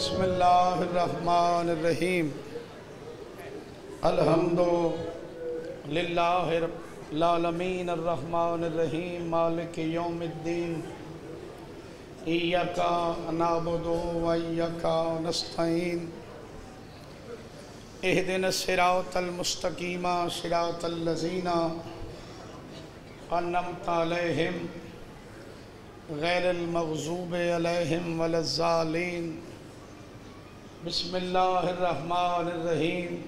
بسم اللہ الرحمن الرحیم. الحمد للہ العالمین الرحمن الرحیم. مالک یوم الدین. ایکا نعبد و ایکا نستعین. اہدن الصراط المستقیم. صراط الذین انمت علیہم. غیر المغضوب علیہم والالظالین بسم اللہ الرحمن الرحیم.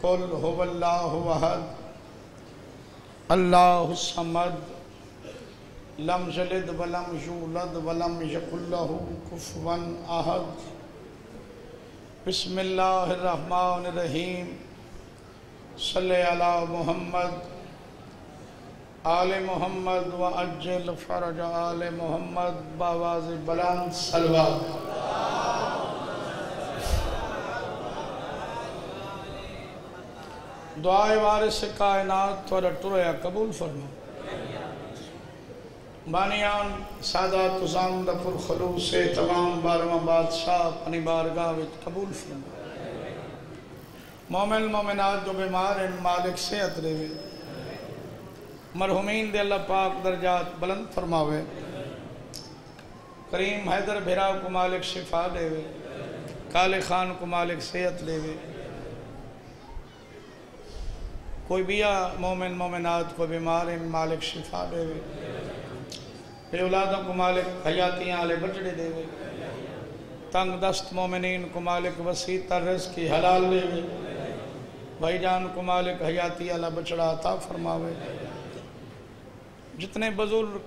قل هو اللہ وحد. اللہ الصمد. لم جلد ولم یولد ولم یکن له کفوا احد. بسم اللہ الرحمن الرحیم. صلی علی محمد. آل محمد و اجل فرج آل محمد. باواز بلند. سلوات دعائے وارث کائنات تورا ٹریا قبول فرما بانیان، سادات زاندہ پر خلوص تمام بارواں بادشاہ اپنی بارگاہ وچ قبول فرما مومن، مومنات جو بیمار ہیں، مالک صحت رہے۔ مرحومین دے اللہ پاک درجات بلند فرماوے۔ کریم حیدر بھیرا کو مالک شفا دے۔ وے کالے خان کو مالک صحت لے۔ وے کوئی بیا مومن، مومنات کو بیمار ہیں مالک شفا دے وے۔ بے اولادوں کو مالک حیاتیاں آلے بچڑے دے وے۔ تنگ دست مومنین کو مالک وسیع ترس کی حلال لے وے۔ بھائی جان کو مالک حیاتی اللہ بچڑا عطا فرماوے۔ جتنے بزرگ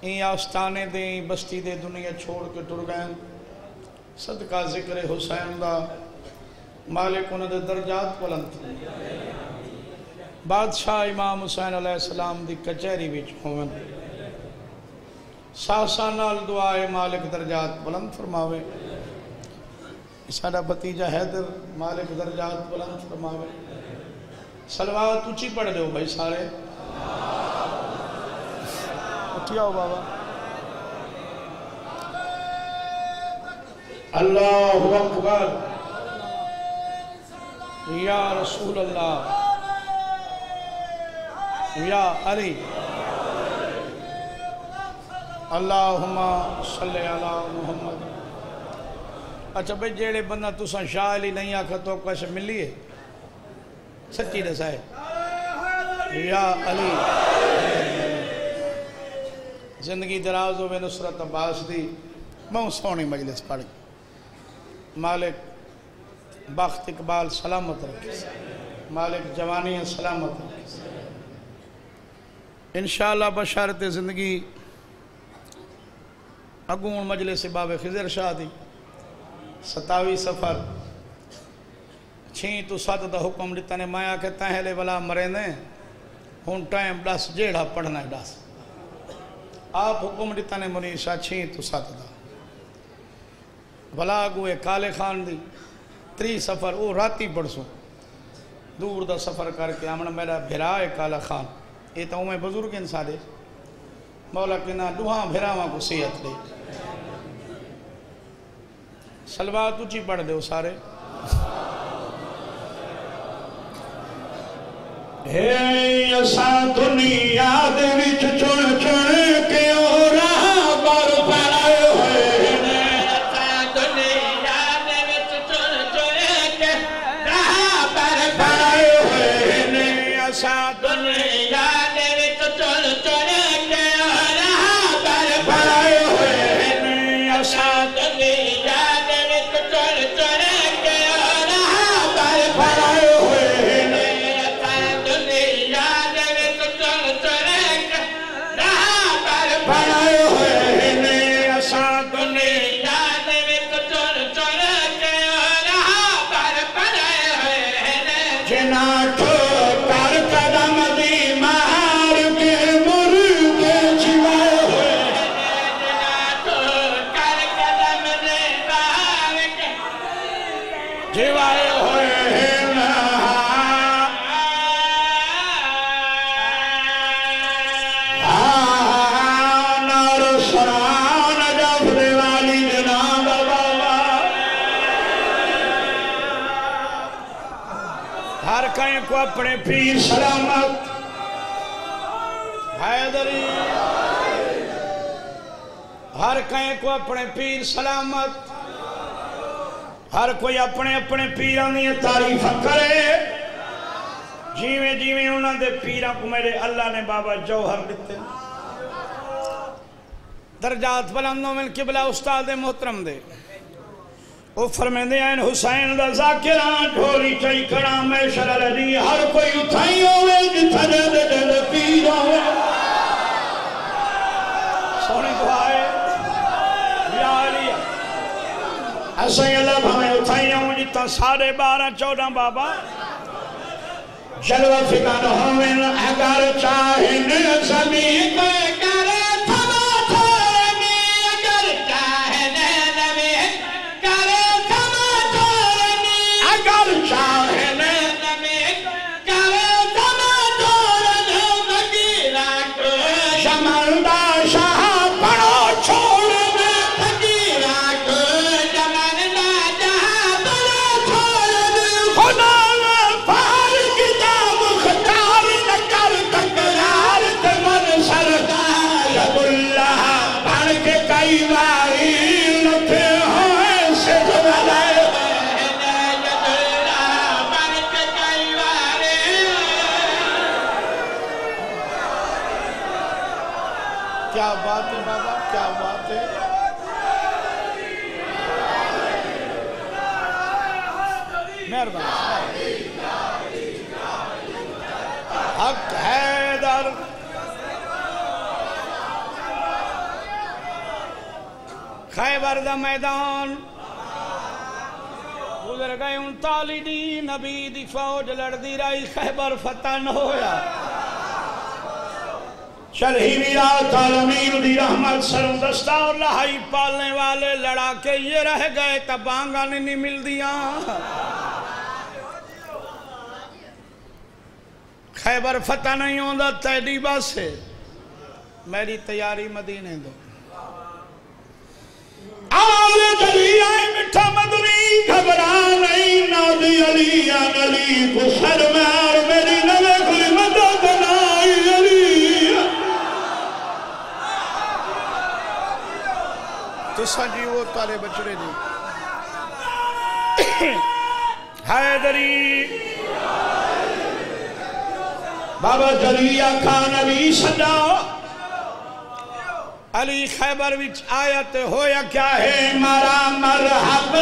این آستانے دے، این بستی دے دنیا چھوڑ کے ٹر گئے صدقہ ذکر حسین دا مالک انہ دے درجات بلند بادشاہ امام حسین علیہ السلام دی کچہری وچ ہون۔ ساسا نال دعائے مالک درجات بلند فرماوے۔ سارا بتیجہ حیدر مالک درجات بلند فرماوے۔ سلوات اچھی پڑھ دے بھائی سارے۔ اٹھیا ہو بابا۔ اللہ اکبر۔ یا رسول اللہ۔ یا علی۔ اللہم صلی علی محمد۔ اچھا بھئی جیڑے بندہ تسا شاہ علی نہیں آکھا تو کیسے ملی ہے سچی دسا ہے۔ یا علی۔ زندگی دراز ہوئے، نصرت عباس دی۔ بہت سونی مجلس پڑھ مالک بخت اقبال سلامت رکھے۔ مالک جوانی سلامت رکھے۔ انشاءاللہ بشارت زندگی اگون مجلس باب خضر شاہ دی۔ ستاوی سفر۔ چھین تو سات دا حکم دیتا نے مایا کہ تہلے والا مرے نے۔ ہون ٹائم ڈاس جیڑا پڑھنا ہے ڈاس۔ آپ حکم دیتا نے منیشہ چھین تو سات دا۔ بلا گوئے کالے خان دی۔ تری سفر او راتی پڑھسو دور دا سفر کر کے آمنا میرا بھرائے کالا خان۔ یہ تو میں بزرگ انسان دے مولا کنا دوہاں بھراواں کو سیحت لے سلوات اچھی پڑھ دے سارے ہے اسا دنیا دے وچ چن چن کے پڑائے ہوئے اپنے پیر سلامت۔ حیدری۔ ہر کہیں کو اپنے پیر سلامت۔ ہر کوئی اپنے اپنے پیران دی تعریف کرے۔ جیویں جیویں انہوں دے پیران کو میرے اللہ نے بابا جوہر دیتے درجات بلندوں میں قبلہ استاد محترم دے۔ وہ فرمیندے ہیں، حسین دا ذاکران ڈھولی چاہی کھڑا، میں شرع لدی، ہر کوئی اٹھائی ہوئے جتھا دے دے دے پیر ہوئے۔ سونی دعائے، یا علی۔ ایسا ہی اللہ بھامیں اٹھائی ہوں جتا ساڑھے بارہ، چودہ بابا۔ جلوہ فکان ہوئے اگر چاہن زمین پہ میدان۔ گزر گئے انتالی دی نبی دی فوج لڑدی رہی، خیبر فتح نہ ہویا۔ شرحی میرات عالمین دی رحمت سرم دستہ اور لہائی پالنے والے لڑا کے یہ رہ گئے، تب آنگا نہیں مل دیا۔ خیبر فتح نہیں ہوندہ تیدیبہ سے میری تیاری مدینے دو۔ آل جلی آئی مٹھا مدنی گھبرا نہیں نادی علی آن علی کو سر میں اور میری نوے کھلی مدد نائی علی۔ تو سنجی وہ تارے بچڑے دی حیدری بابا جلیہ خان علی سجاؤ علی خیبر وچ آیا تے ہویا کیا ہے؟ مارا مرحب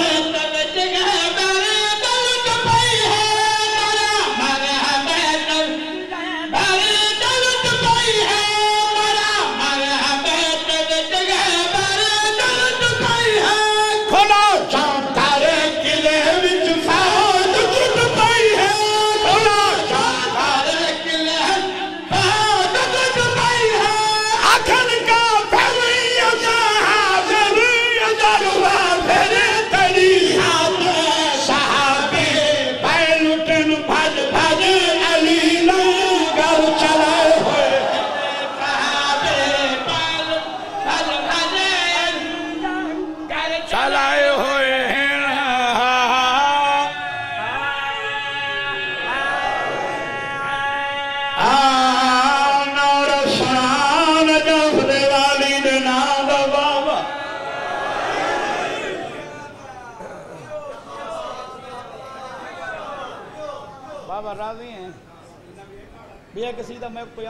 بیا کسی دا میں کوئی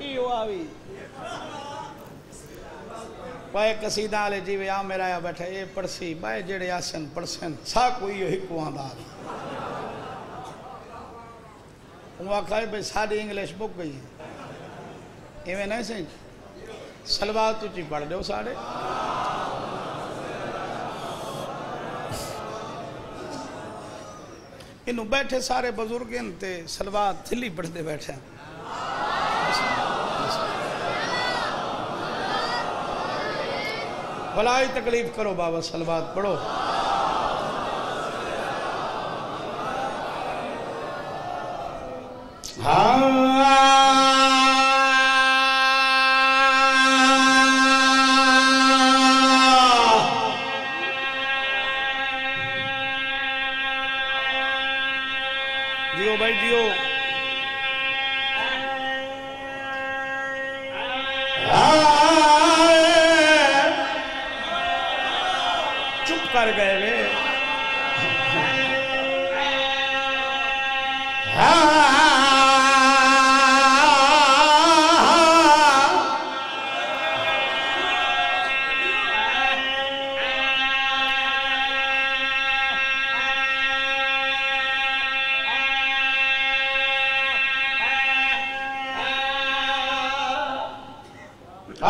ایو آوی پائے قصیدہ آلے جی وی میرا یا بیٹھا اے پڑسی بائے جڑے آسن پڑسن سا کوئی یہ ہکو آندہ انہوں آکھا بھئی ساڑھی انگلیش بک گئی ہے ایویں نہیں سنج سلوات تو چی پڑھ انہوں بیٹھے سارے بزرگ انتے سلوات تھلی پڑھ دے بیٹھے ہیں بلائی تکلیف کرو بابا سلوات پڑھو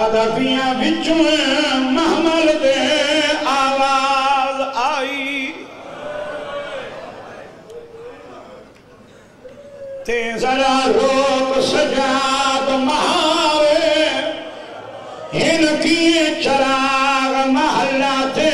ادبیاں وچوں محمل دے آواز آئی تے ذرا روک سجاد مہارے ہن کیے چراغ محلہ تے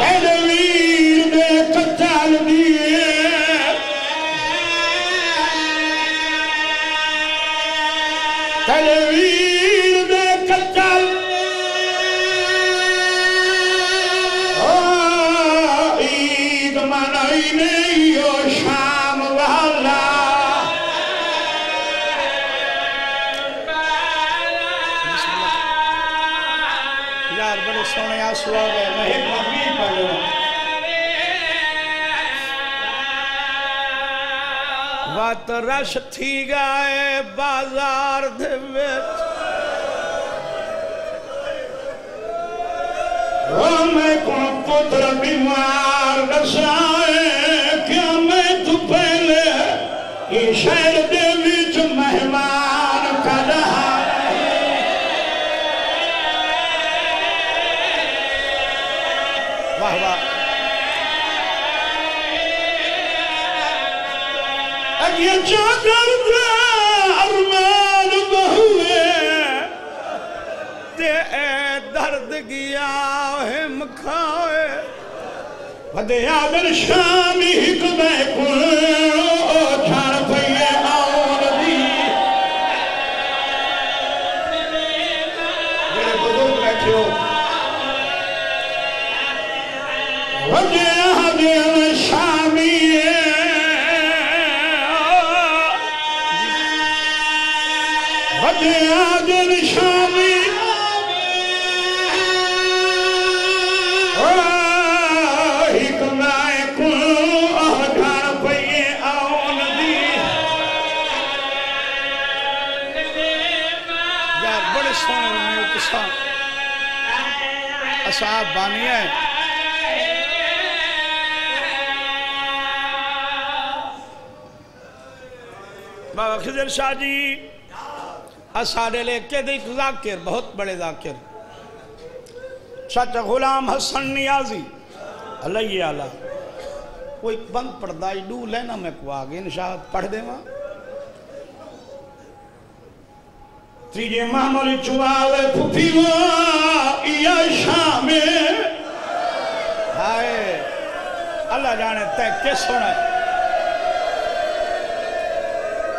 أنا مين ما قد تعلمين. وات رش تھی گئے بازار میں کو پتر بیمار نسائے کیا میں تو پہلے یہ شہر کھائے ودے آدر شامی ہک میں کن او چھاڑ پئیے آون دی۔ میرے بزرگ بیٹھے ہو ودے آدر شامی ودے آدر شامی اصحاب بانی ہے بابا خضر شاہ جی اسارے لے کے دیکھ ذاکر بہت بڑے ذاکر چچا غلام حسن نیازی علیہ آلہ کوئی بند پردائی ڈو لینا میں کو آگے نشاہد پڑھ دے ماں تیجے معمولی چوالے پھپیوا یا شامے ہائے اللہ جانے تے کس ہونا ہے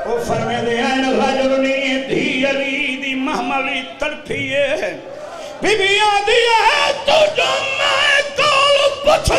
او فرمے دے این رجلنی دھی علی دی محملی تڑپیے بی بی آدھی ہے تو جو میں کول پچھ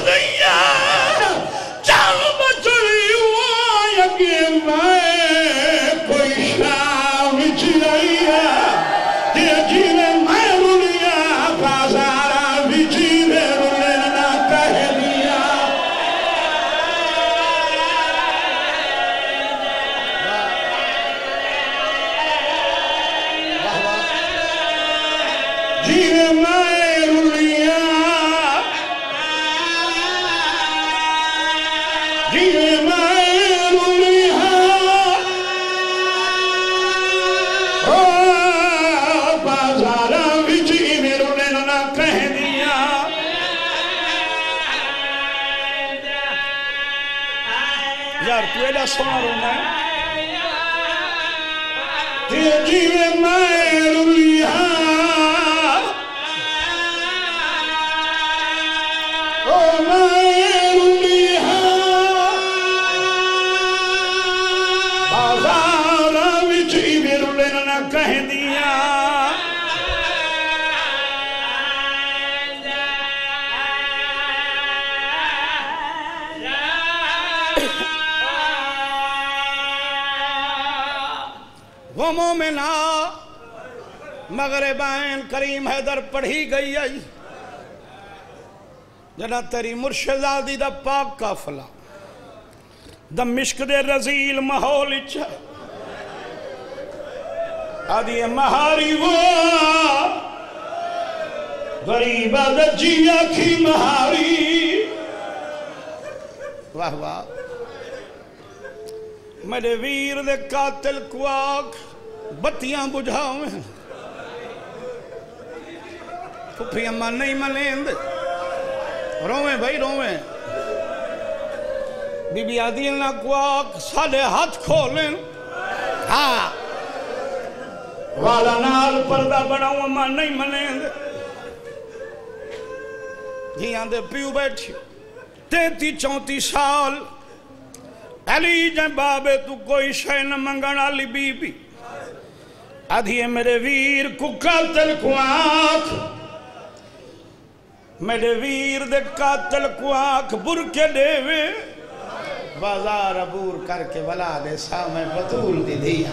تو ایڈا سونا رونا ہے تے جیوے مغربین کریم حیدر پڑھی گئی آئی جنا تیری مرشدادی دا پاک کافلا دمشق دے رزیل محول اچھا آدھی مہاری وہ غریبہ دا جیا کی مہاری۔ واہ واہ۔ میرے ویر دے قاتل کو آگ بتیاں بجھاؤں۔ ہیں پھپھی اماں نہیں ملیں دے رویں بھائی رویں بی بی عادیل نہ کو آگ سالے ہاتھ کھولیں ہاں والا نال پردہ بڑھاؤں اماں نہیں ملیں دے جی آندے پیو بیٹھی تینتی چونتی سال علی جائیں بابے تو کوئی شے نہ منگن علی بی بی آدھی ہے میرے ویر کو قاتل کو آنکھ میرے ویر دے قاتل کو آنکھ بر کے دیوے۔ بازار عبور کر کے بلا دے سامے بطول دی دیا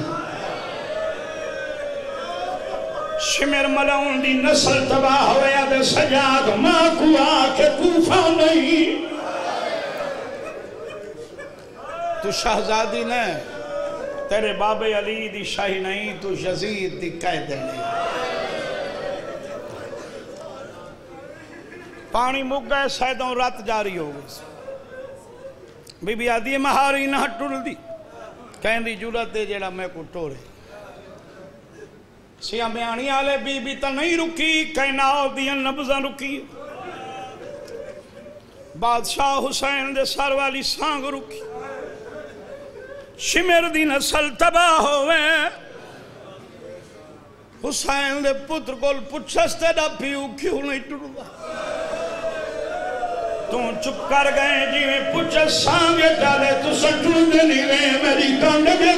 شمر ملون دی نسل تباہ ہویا دے سجاد، ماں کو آکے کوفہ نہیں۔ تو شہزادی نے، تیرے باب علی دی شاہی نہیں، تو یزید دی قید نہیں۔ پانی مک گئے سیدوں رات جاری ہو گئی بی بی آدھی مہاری نہ ٹر دی کہیں دی جورت دے جیڑا میں کو ٹوڑے سیاں بیانی آلے بی بی تا نہیں رکی کہیں ناؤ دیا نبزہ رکی بادشاہ حسین دے سار والی سانگ رکی شمر دی نسل تباہ ہوئے حسین دے پتر کول پچھستے دا پیو کیوں نہیں ٹردا تو چپ کر گئے جی میں پچھس سانگے جالے تو سٹر دے نہیں گئے میری کانڈ کے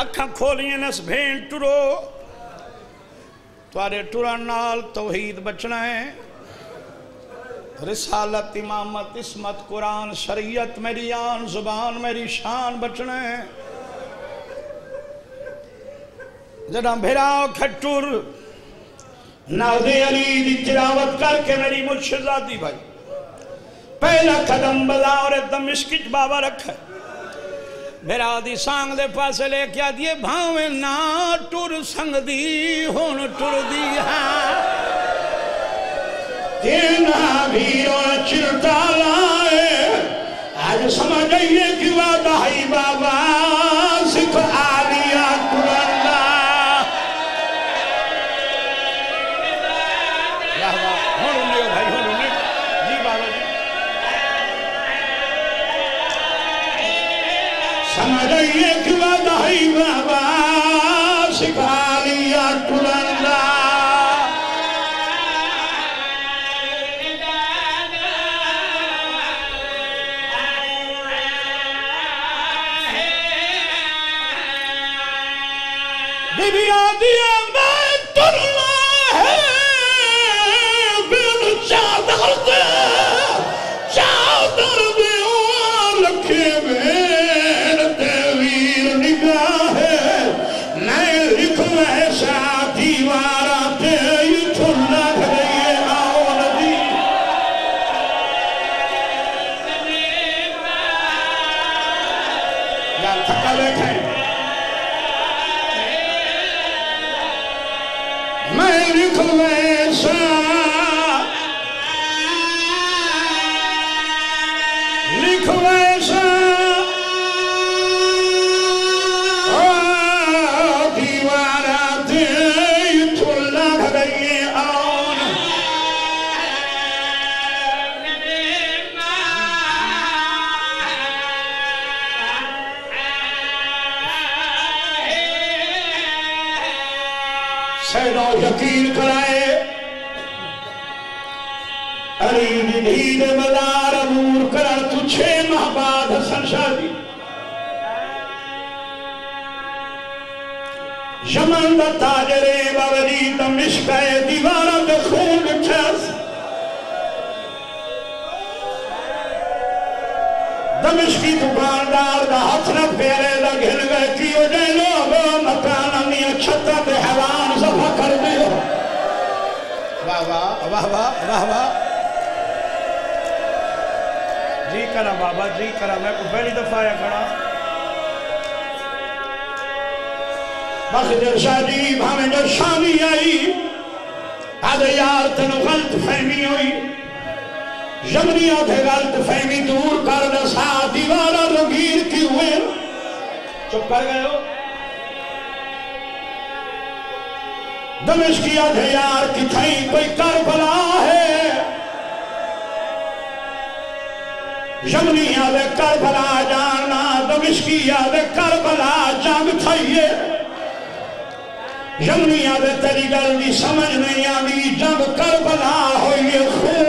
اکھاں کھولیں نس بھین ٹرو۔ توارے ٹران نال توحید بچنا ہے۔ رسالت امامت اسمت قرآن، شریعت، میری آن زبان، میری شان بچنا ہے جڑا بھیراؤ کھٹور ناود علی دی تلاوت کر کے میری مرشدادی بھائی۔ پہلا قدم بلا اور دمشکچ بابا رکھا میرا دی سانگ دے پاسے لے کیا دیئے بھاویں نا ٹور سنگ دی ہون ٹور دی ہاں تینا بھیرو چرتا لائے آج سمجھئیے کہ وعدہ ہی بابا۔ دا تاجرے باوری دمشق دیوارہ دے خون ٹھس دمشقی دکاندار دا ہاتھ نہ پھیرے دا گھل گئے کیو جے لوگ مکان امی چھتا تے حیوان صفا کر دے۔ واہ واہ واہ واہ واہ واہ۔ جی کرا بابا جی کرا میں کو پہلی دفعہ آیا کھڑا۔ بخدر شاہ جی ہمیں جو شامی آئی۔ آدھے یار تنو غلط فہمی ہوئی یمنی آدھے غلط فہمی دور کر دسا دیوارہ رگیر کی ہوئے۔ چپ کر گئے ہو۔ دمشقی آدھے یار کی تھئی کوئی کربلا ہے۔ یمنی آدھے کربلا جاننا دمشقی آدھے کربلا جنگ تھئیے یمنی آدھے تیری گل دی سمجھ نہیں آدھی جب کربلا ہوئی خون